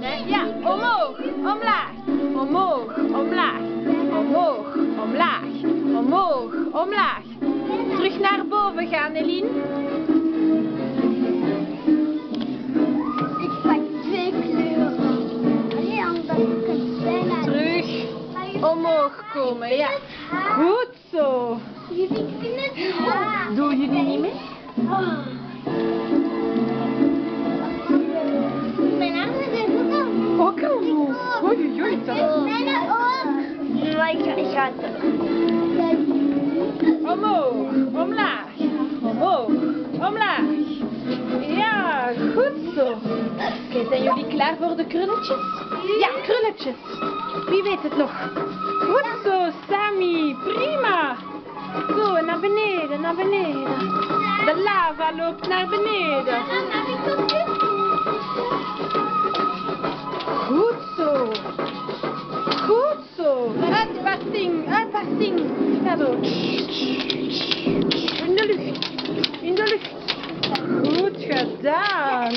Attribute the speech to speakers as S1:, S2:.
S1: hè? Ja, omhoog, omlaag, omhoog, omlaag, omhoog, omlaag, omhoog, omlaag. Terug naar boven gaan, Eline.
S2: Ik pak twee kleuren. Allee, omdat ik het bijna...
S1: Terug omhoog komen, ja. Goed zo.
S2: Het.
S1: Doe je die niet mee?
S2: Ik
S1: Omhoog, omlaag, omhoog, omlaag. Ja, goed zo. Oké, zijn jullie klaar voor de krulletjes? Ja, krulletjes. Wie weet het nog? Goed zo, Sammy. Prima. Zo, naar beneden, naar beneden. De lava loopt naar beneden. Zo. In de lucht. In de lucht. Goed gedaan.